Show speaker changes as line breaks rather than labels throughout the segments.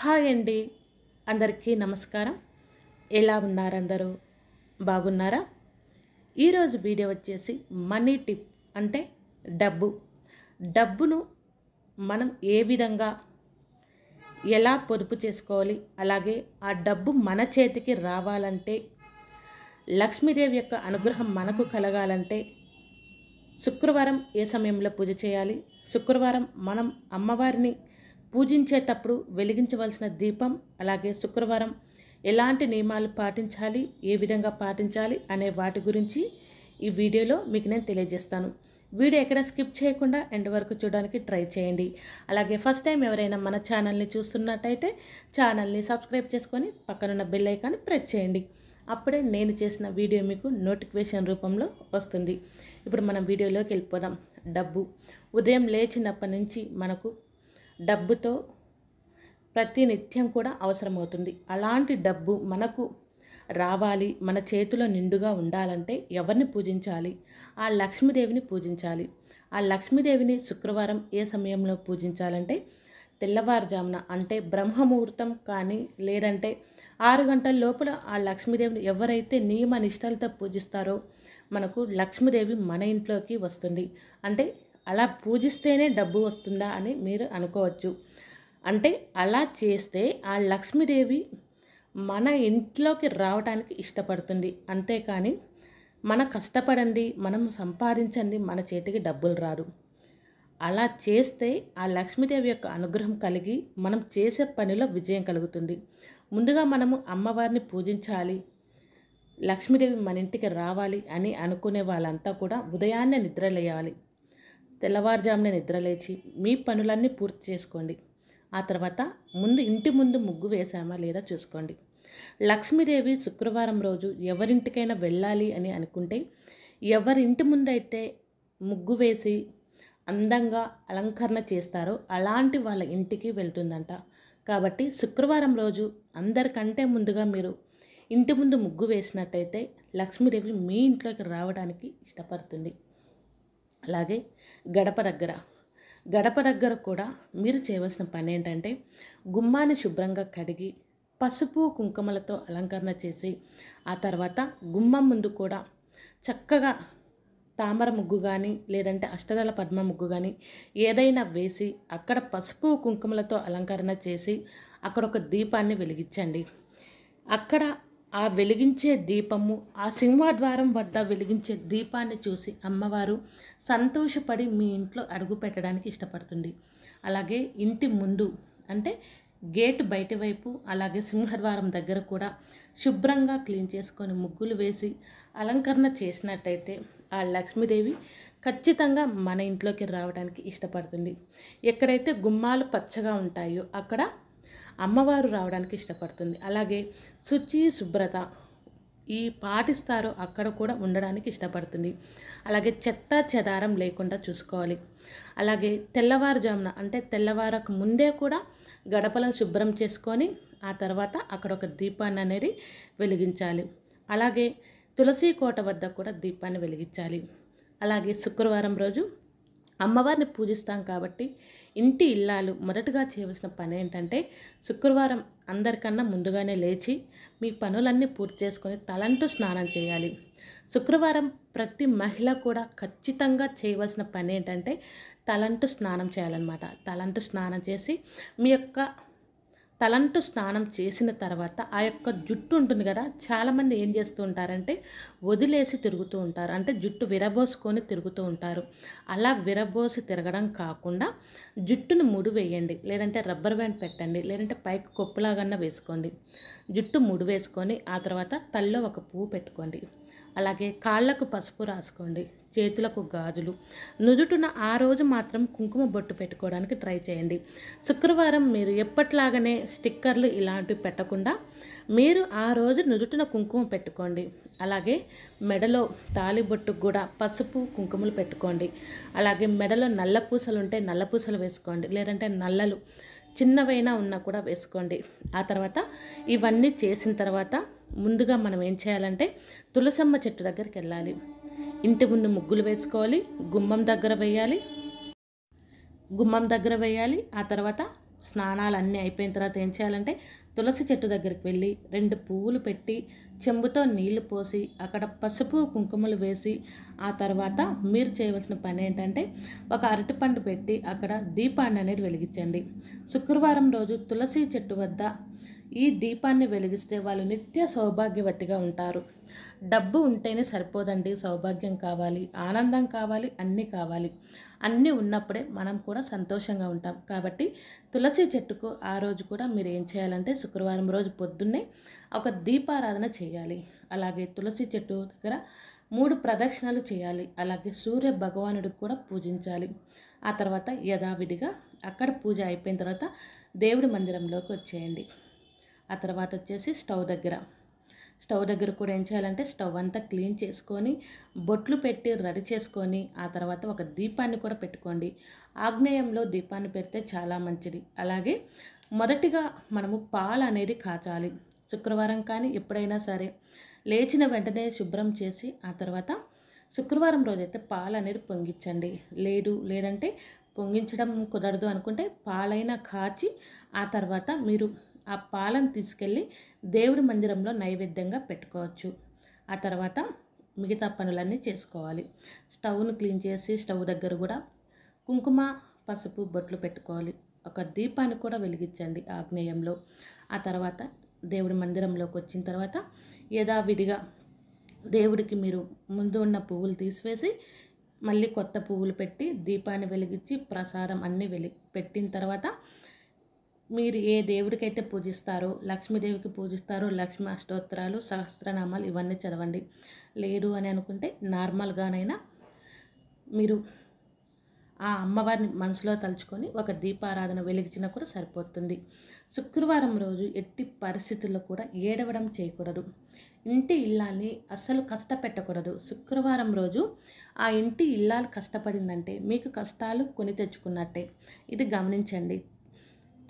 Hi అండి. అందరికీ నమస్కారం. ఎలా ఉన్నారు అందరూ? బాగున్నారా? ఈరోజు వీడియో వచ్చేసి మనీ టిప్ అంటే డబ్బు. డబ్బును మనం ఏ విధంగా ఎలా పొదుపు చేసుకోవాలి అలాగే ఆ డబ్బు మన చేతికి రావాలంటే లక్ష్మీదేవి యొక్క అనుగ్రహం మనకు కలగాలంటే శుక్రవారం ఏ సమయంలో పూజ చేయాలి? శుక్రవారం మనం అమ్మవారిని పూజించేటప్పుడు వెలిగించవలసిన దీపం అలాగే శుక్రవారం ఎలాంటి నియమాలు పాటించాలి ఏ విధంగా పాటించాలి అనే వాటి గురించి ఈ వీడియోలో మీకు నేను తెలియజేస్తాను. వీడియో ఎక్కడ స్కిప్ చేయకుండా ఎండ్ వరకు చూడడానికి ట్రై చేయండి. అలాగే ఫస్ట్ టైం ఎవరైనా మన ఛానల్ని చూస్తున్నట్టయితే ఛానల్ని సబ్స్క్రైబ్ చేసుకొని పక్కనున్న బెల్ ఐకాన్ ప్రెస్ చేయండి. అప్పుడే నేను చేసిన వీడియో మీకు నోటిఫికేషన్ రూపంలో వస్తుంది. ఇప్పుడు మనం వీడియోలోకి వెళ్ళిపోదాం. డబ్బు. ఉదయం లేచినప్పటి నుంచి మనకు డబ్బుతో ప్రతినిత్యం కూడా అవసరమవుతుంది. అలాంటి డబ్బు మనకు రావాలి మన చేతిలో నిండుగా ఉండాలంటే ఎవరిని పూజించాలి? ఆ లక్ష్మీదేవిని పూజించాలి. ఆ లక్ష్మీదేవిని శుక్రవారం ఏ సమయంలో పూజించాలంటే తెల్లవారుజామున అంటే బ్రహ్మముహూర్తం కానీ లేదంటే ఆరు గంటల లోపల ఆ లక్ష్మీదేవిని ఎవరైతే నియమ నిష్టలతో పూజిస్తారో మనకు లక్ష్మీదేవి మన ఇంట్లోకి వస్తుంది. అంటే అలా పూజిస్తేనే డబ్బు వస్తుందా అని మీరు అనుకోవచ్చు. అంటే అలా చేస్తే ఆ లక్ష్మీదేవి మన ఇంట్లోకి రావడానికి ఇష్టపడుతుంది. అంతేకాని మన కష్టపడండి మనం సంపాదించండి మన చేతికి డబ్బులు రాదు. అలా చేస్తే ఆ లక్ష్మీదేవి యొక్క అనుగ్రహం కలిగి మనం చేసే పనిలో విజయం కలుగుతుంది. ముందుగా మనము అమ్మవారిని పూజించాలి లక్ష్మీదేవి మన ఇంటికి రావాలి అని అనుకునే వాళ్ళంతా కూడా ఉదయాన్నే నిద్రలేయాలి. తెల్లవారుజామునే నిద్రలేచి మీ పనులన్నీ పూర్తి చేసుకోండి. ఆ తర్వాత ముందు ఇంటి ముందు ముగ్గు వేసామా లేదా చూసుకోండి. లక్ష్మీదేవి శుక్రవారం రోజు ఎవరింటికైనా వెళ్ళాలి అని అనుకుంటే ఎవరి ఇంటి ముందైతే ముగ్గు వేసి అందంగా అలంకరణ చేస్తారో అలాంటి వాళ్ళ ఇంటికి వెళ్తుందంట. కాబట్టి శుక్రవారం రోజు అందరికంటే ముందుగా మీరు ఇంటి ముందు ముగ్గు వేసినట్టయితే లక్ష్మీదేవి మీ ఇంట్లోకి రావడానికి ఇష్టపడుతుంది. అలాగే గడప దగ్గర. గడప దగ్గర కూడా మీరు చేయవలసిన పని ఏంటంటే గుమ్మాన్ని శుభ్రంగా కడిగి పసుపు కుంకుమలతో అలంకరణ చేసి ఆ తర్వాత గుమ్మం ముందు కూడా చక్కగా తామర ముగ్గు కానీ లేదంటే అష్టదళ పద్మ ముగ్గు కానీ ఏదైనా వేసి అక్కడ పసుపు కుంకుమలతో అలంకరణ చేసి అక్కడ ఒక దీపాన్ని వెలిగించండి. అక్కడ ఆ వెలిగించే దీపము ఆ సింహద్వారం వద్ద వెలిగించే దీపాన్ని చూసి అమ్మవారు సంతోషపడి మీ ఇంట్లో అడుగు పెట్టడానికి ఇష్టపడుతుంది. అలాగే ఇంటి ముందు అంటే గేట్ బయటి వైపు అలాగే సింహద్వారం దగ్గర కూడా శుభ్రంగా క్లీన్ చేసుకొని ముగ్గులు వేసి అలంకరణ చేసినట్టయితే ఆ లక్ష్మీదేవి ఖచ్చితంగా మన ఇంట్లోకి రావడానికి ఇష్టపడుతుంది. ఎక్కడైతే గుమ్మాలు పచ్చగా ఉంటాయో అక్కడ అమ్మవారు రావడానికి ఇష్టపడుతుంది. అలాగే శుచి శుభ్రత ఈ పాటిస్తారో అక్కడ కూడా ఉండడానికి ఇష్టపడుతుంది. అలాగే చెత్త చెదారం లేకుండా చూసుకోవాలి. అలాగే తెల్లవారుజామున అంటే తెల్లవారకు ముందే కూడా గడపలను శుభ్రం చేసుకొని ఆ తర్వాత అక్కడ ఒక దీపాన్ని అనేది వెలిగించాలి. అలాగే తులసి కోట వద్ద కూడా దీపాన్ని వెలిగించాలి. అలాగే శుక్రవారం రోజు అమ్మవారిని పూజిస్తాం కాబట్టి ఇంటి ఇల్లాలు మొదటగా చేయవలసిన పని ఏంటంటే శుక్రవారం అందరికన్నా ముందుగానే లేచి మీ పనులన్నీ పూర్తి చేసుకొని తలంటూ స్నానం చేయాలి. శుక్రవారం ప్రతి మహిళ కూడా ఖచ్చితంగా చేయవలసిన పని ఏంటంటే తలంటూ స్నానం చేయాలన్నమాట. తలంటూ స్నానం చేసి మీ యొక్క తలంటు స్నానం చేసిన తర్వాత ఆ యొక్క జుట్టు ఉంటుంది కదా చాలామంది ఏం చేస్తూ ఉంటారంటే వదిలేసి తిరుగుతూ ఉంటారు. అంటే జుట్టు విరబోసుకొని తిరుగుతూ ఉంటారు. అలా విరబోసి తిరగడం కాకుండా జుట్టును ముడి వేయండి లేదంటే రబ్బర్ బ్యాండ్ పెట్టండి. లేదంటే పైకి కొప్పులాగన్నా వేసుకోండి. జుట్టు ముడి వేసుకొని ఆ తర్వాత తల్లో ఒక పువ్వు పెట్టుకోండి. అలాగే కాళ్ళకు పసుపు రాసుకోండి చేతులకు గాజులు. నుదుటున ఆ రోజు మాత్రం కుంకుమ బొట్టు పెట్టుకోవడానికి ట్రై చేయండి. శుక్రవారం మీరు ఎప్పట్లాగానే స్టిక్కర్లు ఇలాంటివి పెట్టకుండా మీరు ఆ రోజు నుదుటిన కుంకుమ పెట్టుకోండి. అలాగే మెడలో తాలిబొట్టుకు కూడా పసుపు కుంకుమలు పెట్టుకోండి. అలాగే మెడలో నల్ల పూసలు ఉంటే నల్ల పూసలు వేసుకోండి లేదంటే నల్లలు చిన్నవైనా ఉన్నా కూడా వేసుకోండి. ఆ తర్వాత ఇవన్నీ చేసిన తర్వాత ముందుగా మనం ఏం చేయాలంటే తులసమ్మ చెట్టు దగ్గరికి వెళ్ళాలి. ఇంటి ముందు ముగ్గులు వేసుకోవాలి గుమ్మం దగ్గర వేయాలి గుమ్మం దగ్గర వేయాలి ఆ తర్వాత స్నానాలు అన్నీ అయిపోయిన తర్వాత ఏం చేయాలంటే తులసి చెట్టు దగ్గరికి వెళ్ళి రెండు పువ్వులు పెట్టి చెంబుతో నీళ్ళు పోసి అక్కడ పసుపు కుంకుమలు వేసి ఆ తర్వాత మీరు చేయవలసిన పని ఏంటంటే ఒక అరటిపండు పెట్టి అక్కడ దీపాన్ని అనేది వెలిగించండి. శుక్రవారం రోజు తులసి చెట్టు వద్ద ఈ దీపాన్ని వెలిగిస్తే వాళ్ళు నిత్య సౌభాగ్యవతిగా ఉంటారు. డబ్బు ఉంటేనే సరిపోదండి. సౌభాగ్యం కావాలి ఆనందం కావాలి అన్నీ కావాలి. అన్నీ ఉన్నప్పుడే మనం కూడా సంతోషంగా ఉంటాం. కాబట్టి తులసి చెట్టుకు ఆ రోజు కూడా మీరు ఏం చేయాలంటే శుక్రవారం రోజు పొద్దున్నే ఒక దీపారాధన చేయాలి. అలాగే తులసి చెట్టు దగ్గర మూడు ప్రదక్షిణలు చేయాలి. అలాగే సూర్య భగవానుడికి కూడా పూజించాలి. ఆ తర్వాత యథావిధిగా అక్కడ పూజ అయిపోయిన తర్వాత దేవుడి మందిరంలోకి వచ్చేయండి. ఆ తర్వాత వచ్చేసి స్టవ్ దగ్గర. స్టవ్ దగ్గర కూడా ఏం చేయాలంటే స్టవ్ అంతా క్లీన్ చేసుకొని బొట్లు పెట్టి రెడీ చేసుకొని ఆ తర్వాత ఒక దీపాన్ని కూడా పెట్టుకోండి. ఆగ్నేయంలో దీపాన్ని పెడితే చాలా మంచిది. అలాగే మొదటిగా మనము పాలు అనేది కాచాలి. శుక్రవారం కానీ ఎప్పుడైనా సరే లేచిన వెంటనే శుభ్రం చేసి ఆ తర్వాత శుక్రవారం రోజైతే పాలు అనేది పొంగించండి. లేదు లేదంటే పొంగించడం కుదరదు అనుకుంటే పాలైనా కాచి ఆ తర్వాత మీరు ఆ పాలను తీసుకెళ్ళి దేవుడి మందిరంలో నైవేద్యంగా పెట్టుకోవచ్చు. ఆ తర్వాత మిగతా పనులన్నీ చేసుకోవాలి. స్టవ్ను క్లీన్ చేసి స్టవ్ దగ్గర కూడా కుంకుమ పసుపు బొట్లు పెట్టుకోవాలి. ఒక దీపాన్ని కూడా వెలిగించండి ఆగ్నేయంలో. ఆ తర్వాత దేవుడి మందిరంలోకి వచ్చిన తర్వాత యథావిధిగా దేవుడికి మీరు ముందు ఉన్న పువ్వులు తీసివేసి మళ్ళీ కొత్త పువ్వులు పెట్టి దీపాన్ని వెలిగించి ప్రసాదం అన్నీ వెలి పెట్టిన తర్వాత మీరు ఏ దేవుడికైతే పూజిస్తారో లక్ష్మీదేవికి పూజిస్తారో లక్ష్మీ అష్టోత్తరాలు సహస్రనామాలు ఇవన్నీ చదవండి. లేదు అని అనుకుంటే నార్మల్గానైనా మీరు ఆ అమ్మవారిని మనసులో తలుచుకొని ఒక దీపారాధన వెలిగించినా కూడా సరిపోతుంది. శుక్రవారం రోజు ఎట్టి పరిస్థితుల్లో కూడా ఏడవడం చేయకూడదు. ఇంటి ఇల్లాల్ని అస్సలు కష్టపెట్టకూడదు. శుక్రవారం రోజు ఆ ఇంటి ఇల్లాలు కష్టపడిందంటే మీకు కష్టాలు కొని తెచ్చుకున్నట్టే. ఇది గమనించండి.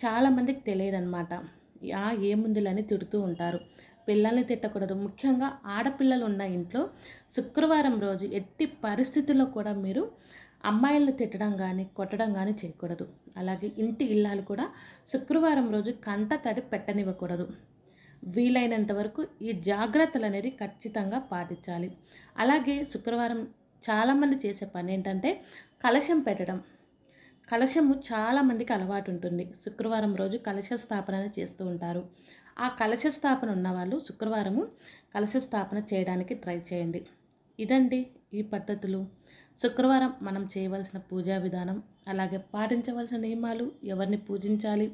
చాలామందికి తెలియదన్నమాట. ఆ ఏముందిలని తిడుతూ ఉంటారు. పిల్లల్ని తిట్టకూడదు. ముఖ్యంగా ఆడపిల్లలు ఉన్న ఇంట్లో శుక్రవారం రోజు ఎట్టి పరిస్థితుల్లో కూడా మీరు అమ్మాయిలను తిట్టడం కానీ కొట్టడం కానీ చేయకూడదు. అలాగే ఇంటి ఇల్లాలు కూడా శుక్రవారం రోజు కంట తడి పెట్టనివ్వకూడదు. వీలైనంత వరకు ఈ జాగ్రత్తలు అనేది ఖచ్చితంగా పాటించాలి. అలాగే శుక్రవారం చాలామంది చేసే పని ఏంటంటే కలశం పెట్టడం. కలశము చాలామందికి అలవాటు ఉంటుంది శుక్రవారం రోజు కలశ స్థాపన చేస్తూ ఉంటారు. ఆ కలశ స్థాపన ఉన్నవాళ్ళు శుక్రవారము కలశ స్థాపన చేయడానికి ట్రై చేయండి. ఇదండి ఈ పద్ధతులు. శుక్రవారం మనం చేయవలసిన పూజా విధానం అలాగే పాటించవలసిన నియమాలు ఎవరిని పూజించాలి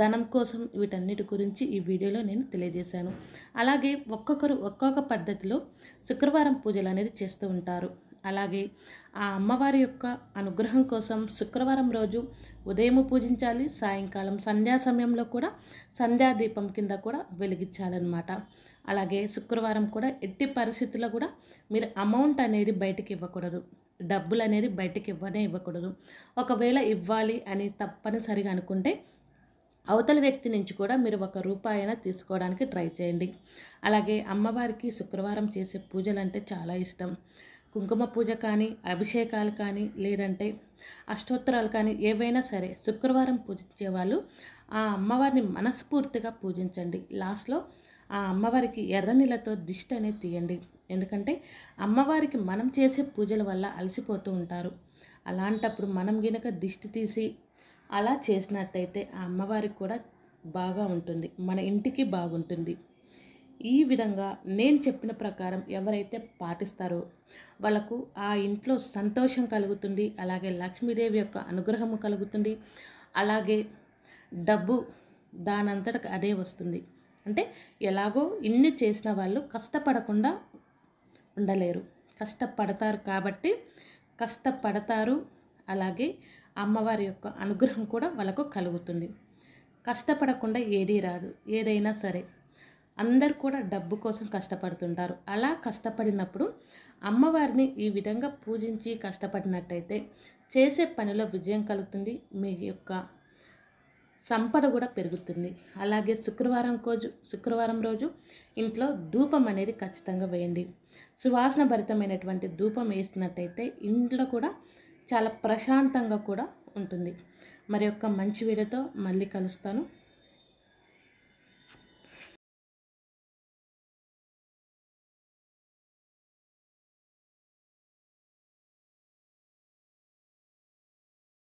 ధనం కోసం వీటన్నిటి గురించి ఈ వీడియోలో నేను తెలియజేశాను. అలాగే ఒక్కొక్కరు ఒక్కొక్క పద్ధతిలో శుక్రవారం పూజలు అనేది చేస్తూ ఉంటారు. అలాగే ఆ అమ్మవారి యొక్క అనుగ్రహం కోసం శుక్రవారం రోజు ఉదయం పూజించాలి సాయంకాలం సంధ్యా సమయంలో కూడా సంధ్యాదీపం కింద కూడా వెలిగించాలన్నమాట. అలాగే శుక్రవారం కూడా ఎట్టి పరిస్థితుల్లో కూడా మీరు అమౌంట్ అనేది బయటికి ఇవ్వకూడదు. డబ్బులు అనేది బయటికి ఇవ్వనే ఇవ్వకూడదు. ఒకవేళ ఇవ్వాలి అని తప్పనిసరిగా అనుకుంటే అవతల వ్యక్తి నుంచి కూడా మీరు ఒక రూపాయన తీసుకోవడానికి ట్రై చేయండి. అలాగే అమ్మవారికి శుక్రవారం చేసే పూజలు అంటే చాలా ఇష్టం. కుంకుమ పూజ కానీ అభిషేకాలు కానీ లేదంటే అష్టోత్తరాలు కానీ ఏవైనా సరే శుక్రవారం పూజించే వాళ్ళు ఆ అమ్మవారిని మనస్ఫూర్తిగా పూజించండి. లాస్ట్లో ఆ అమ్మవారికి ఎర్ర నీళ్ళతో దిష్టి అనేది తీయండి. ఎందుకంటే అమ్మవారికి మనం చేసే పూజల వల్ల అలసిపోతూ ఉంటారు. అలాంటప్పుడు మనం గినక దిష్టి తీసి అలా చేసినట్టయితే ఆ అమ్మవారికి కూడా బాగా ఉంటుంది. మన ఇంటికి బాగుంటుంది. ఈ విధంగా నేను చెప్పిన ప్రకారం ఎవరైతే పాటిస్తారో వాళ్ళకు ఆ ఇంట్లో సంతోషం కలుగుతుంది అలాగే లక్ష్మీదేవి యొక్క అనుగ్రహం కలుగుతుంది అలాగే డబ్బు దానంతట అదే వస్తుంది. అంటే ఎలాగో ఇన్ని చేసిన వాళ్ళు కష్టపడకుండా ఉండలేరు. కష్టపడతారు కాబట్టి కష్టపడతారు అలాగే అమ్మవారి యొక్క అనుగ్రహం కూడా వాళ్ళకు కలుగుతుంది. కష్టపడకుండా ఏదీ రాదు. ఏదైనా సరే అందరు కూడా డబ్బు కోసం కష్టపడుతుంటారు. అలా కష్టపడినప్పుడు అమ్మవారిని ఈ విధంగా పూజించి కష్టపడినట్టయితే చేసే పనిలో విజయం కలుగుతుంది. మీ యొక్క సంపద కూడా పెరుగుతుంది. అలాగే శుక్రవారం రోజు శుక్రవారం రోజు ఇంట్లో ధూపం అనేది ఖచ్చితంగా వేయండి. సువాసన భరితమైనటువంటి ధూపం వేసినట్టయితే ఇంట్లో కూడా చాలా ప్రశాంతంగా కూడా ఉంటుంది. మరి యొక్క మంచి వీడియోతో మళ్ళీ కలుస్తాను.